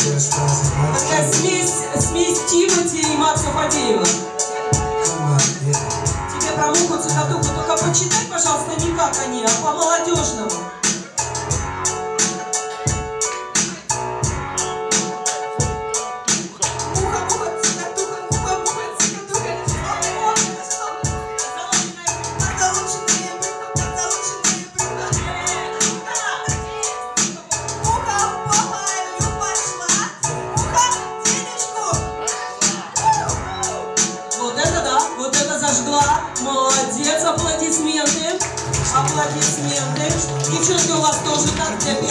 Такая смесь, смесь Тимати и Макса Фадеева. Тебе про муху цикатуху только почитай, пожалуйста, не как они, а по-молодежному. Вот это да, вот это зажгла. Молодец, аплодисменты. Аплодисменты. Девчонки, у вас тоже так для первого.